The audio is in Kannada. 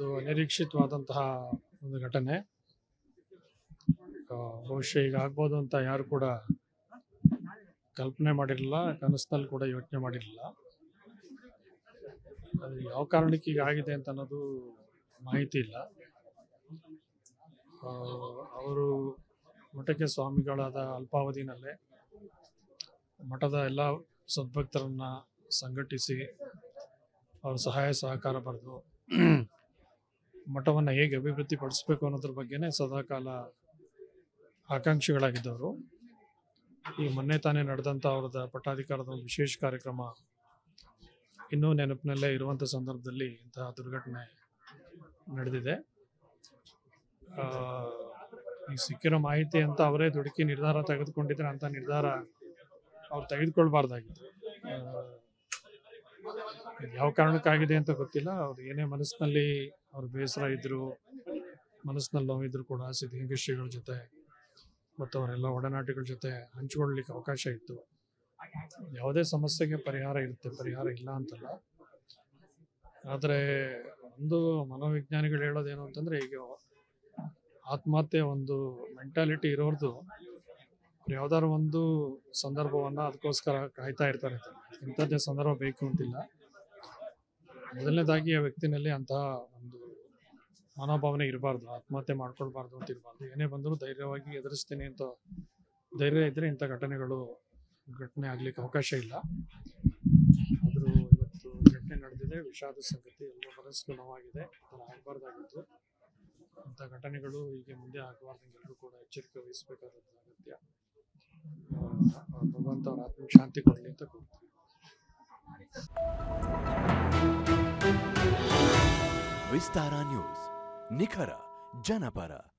ಇದು ಅನಿರೀಕ್ಷಿತವಾದಂತಹ ಒಂದು ಘಟನೆ. ಬಹುಶಃ ಈಗ ಆಗ್ಬೋದು ಅಂತ ಯಾರು ಕೂಡ ಕಲ್ಪನೆ ಮಾಡಿರಲಿಲ್ಲ, ಕನಸಿನಲ್ಲಿ ಕೂಡ ಯೋಚನೆ ಮಾಡಿರಲಿಲ್ಲ. ಅದು ಯಾವ ಕಾರಣಕ್ಕೆ ಈಗ ಆಗಿದೆ ಅಂತ ಅನ್ನೋದು ಮಾಹಿತಿ ಇಲ್ಲ. ಅವರು ಮಠಕ್ಕೆ ಸ್ವಾಮಿಗಳಾದ ಅಲ್ಪಾವಧಿನಲ್ಲೇ ಮಠದ ಎಲ್ಲ ಸದ್ಭಕ್ತರನ್ನ ಸಂಘಟಿಸಿ ಅವ್ರ ಸಹಾಯ ಸಹಕಾರ ಬರೆದು ಮಠವನ್ನು ಹೇಗೆ ಅಭಿವೃದ್ಧಿ ಪಡಿಸ್ಬೇಕು ಅನ್ನೋದ್ರ ಬಗ್ಗೆನೇ ಸದಾಕಾಲ ಆಕಾಂಕ್ಷಿಗಳಾಗಿದ್ದವರು. ಈ ಮೊನ್ನೆ ತಾನೇ ನಡೆದಂಥ ಅವ್ರದ್ದು ಪಟ್ಟಾಧಿಕಾರದ ಒಂದು ವಿಶೇಷ ಕಾರ್ಯಕ್ರಮ ಇನ್ನೂ ನೆನಪಿನಲ್ಲೇ ಇರುವಂಥ ಸಂದರ್ಭದಲ್ಲಿ ಇಂತಹ ದುರ್ಘಟನೆ ನಡೆದಿದೆ. ಈ ಸಿಕ್ಕಿರೋ ಮಾಹಿತಿ ಅಂತ ಅವರೇ ದುಡುಕಿ ನಿರ್ಧಾರ ತೆಗೆದುಕೊಂಡಿದ್ರೆ ಅಂತ ನಿರ್ಧಾರ ಅವ್ರು ತೆಗೆದುಕೊಳ್ಬಾರ್ದಾಗಿತ್ತು. ಯಾವ ಕಾರಣಕ್ಕಾಗಿದೆ ಅಂತ ಗೊತ್ತಿಲ್ಲ. ಅವ್ರು ಏನೇ ಮನಸ್ಸಿನಲ್ಲಿ ಅವ್ರ ಬೇಸರ ಇದ್ರು, ಮನಸ್ಸಿನಲ್ಲಿ ನೋವಿದ್ರು ಕೂಡ ಸಿದ್ಧಗಂಗೆ ಶ್ರೀಗಳ ಜೊತೆ ಮತ್ತು ಅವರೆಲ್ಲ ಒಡನಾಟಗಳ ಜೊತೆ ಹಂಚಿಕೊಳ್ಳಲಿಕ್ಕೆ ಅವಕಾಶ ಇತ್ತು. ಯಾವುದೇ ಸಮಸ್ಯೆಗೆ ಪರಿಹಾರ ಇರುತ್ತೆ, ಪರಿಹಾರ ಇಲ್ಲ ಅಂತಲ್ಲ. ಆದರೆ ಒಂದು ಮನೋವಿಜ್ಞಾನಿಗಳು ಹೇಳೋದೇನು ಅಂತಂದರೆ, ಈಗ ಆತ್ಮಹತ್ಯೆ ಒಂದು ಮೆಂಟಾಲಿಟಿ ಇರೋರ್ದು ಯಾವ್ದಾದ್ರು ಒಂದು ಸಂದರ್ಭವನ್ನ ಅದಕ್ಕೋಸ್ಕರ ಕಾಯ್ತಾ ಇರ್ತಾರೆ. ಇಂಥದ್ದೇ ಸಂದರ್ಭ ಬೇಕು ಅಂತಿಲ್ಲ. ಮೊದಲನೇದಾಗಿ ಆ ವ್ಯಕ್ತಿನಲ್ಲಿ ಅಂತಹ ಒಂದು ಮನೋಭಾವನೆ ಇರಬಾರ್ದು, ಆತ್ಮಹತ್ಯೆ ಮಾಡ್ಕೊಳ್ಬಾರ್ದು ಅಂತ ಇರಬಾರ್ದು. ಏನೇ ಬಂದರೂ ಧೈರ್ಯವಾಗಿ ಎದುರಿಸ್ತೀನಿ ಅಂತ ಧೈರ್ಯ ಇದ್ದರೆ ಇಂಥ ಘಟನೆಗಳು ಘಟನೆ ಆಗ್ಲಿಕ್ಕೆ ಅವಕಾಶ ಇಲ್ಲ. ಆದರೂ ಇವತ್ತು ಘಟನೆ ನಡೆದಿದೆ, ವಿಷಾದ ಸಂಗತಿ ಎಲ್ಲ ಮನಸ್ಸಿಗೆ ನೋವಾಗಿದೆ ಆಗಬಾರ್ದಾಗಿತ್ತು. ಇಂಥ ಘಟನೆಗಳು ಹೀಗೆ ಮುಂದೆ ಆಗಬಾರ್ದಂಗೆ ಎಲ್ಲರೂ ಕೂಡ ಎಚ್ಚರಿಕೆ ವಹಿಸಬೇಕಾದ ಅಗತ್ಯ. भगवंत और आत्म शांति करने तक विस्तारा न्यूज़ निखरा जनपरा।